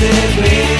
the me.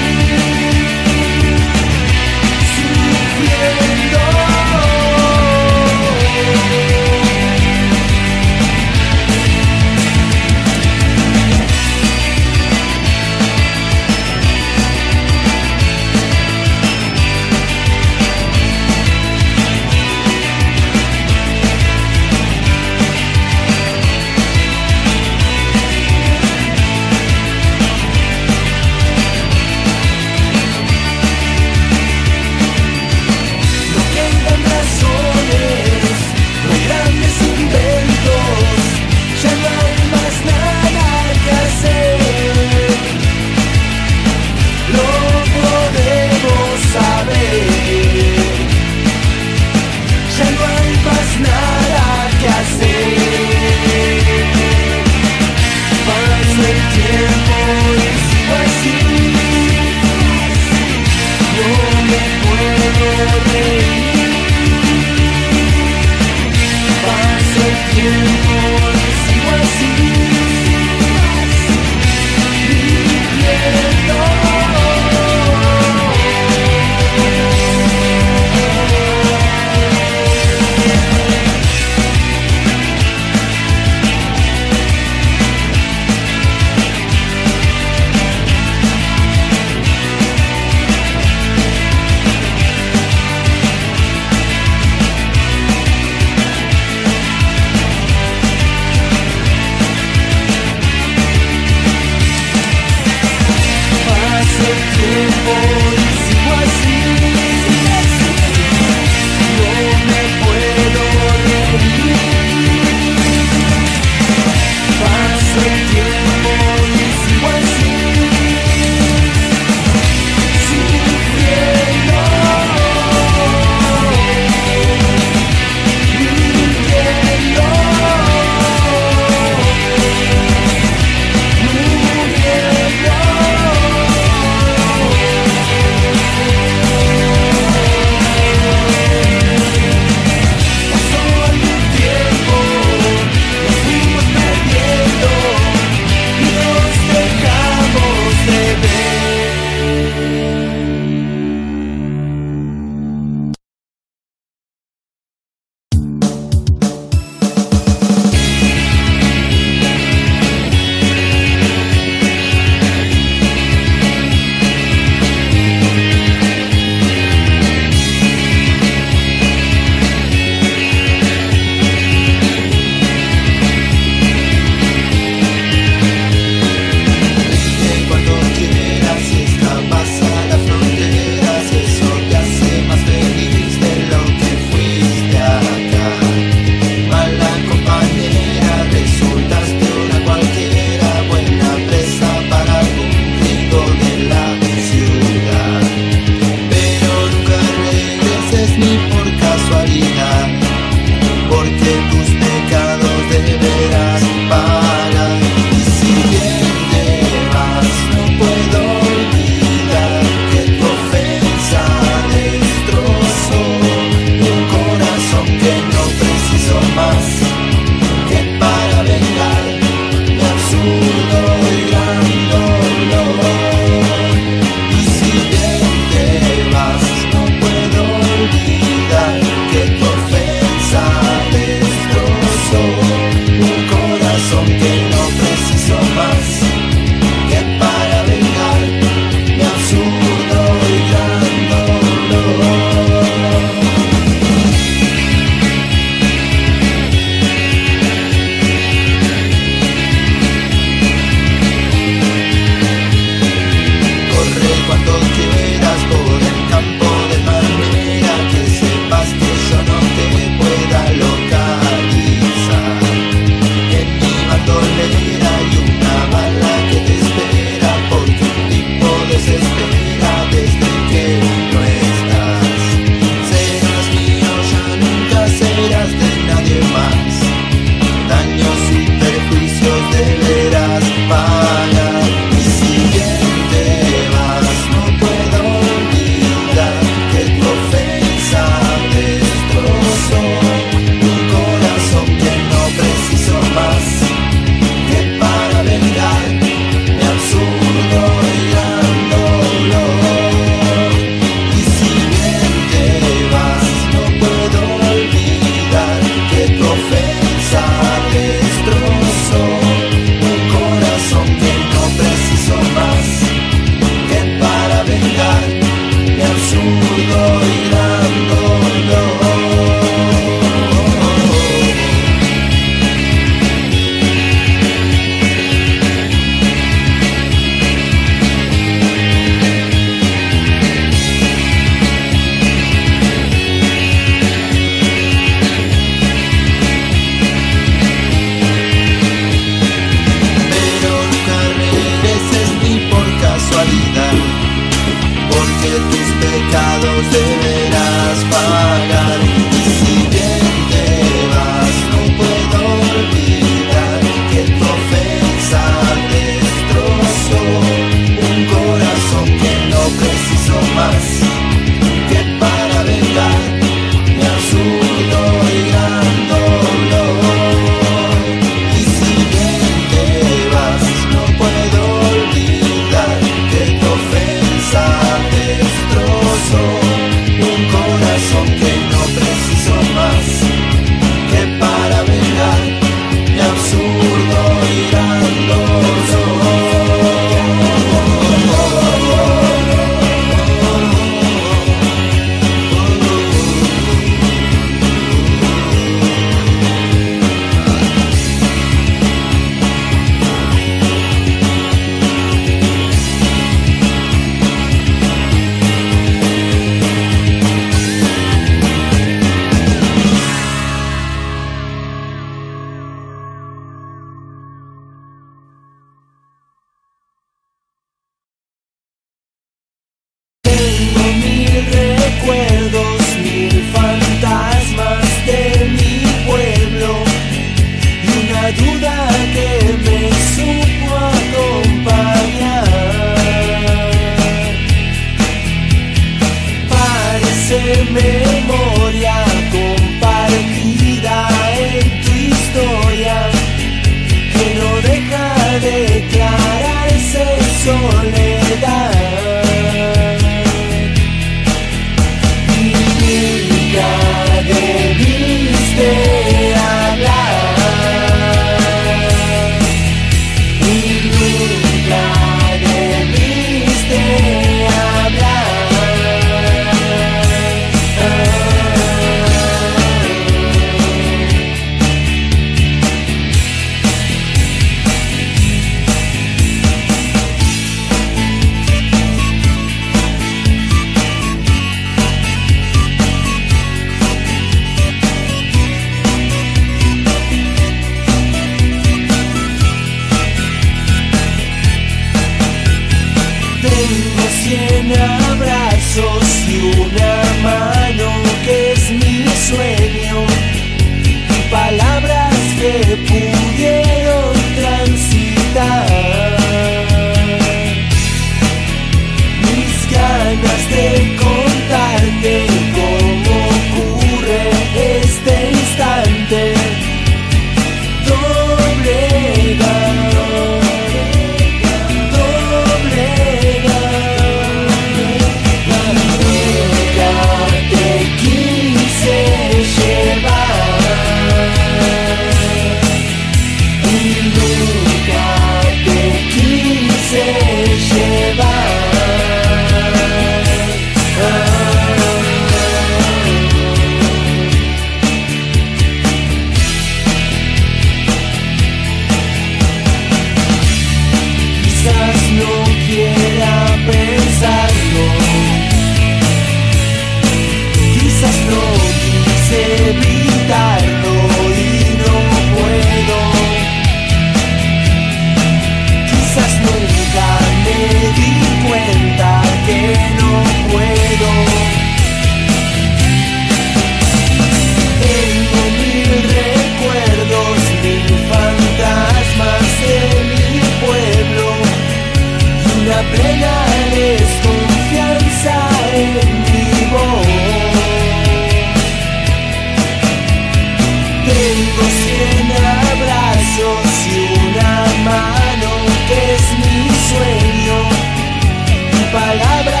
Y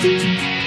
Música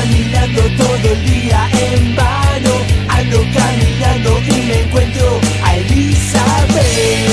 caminando todo el día en vano, ando caminando y me encuentro a Elizabeth.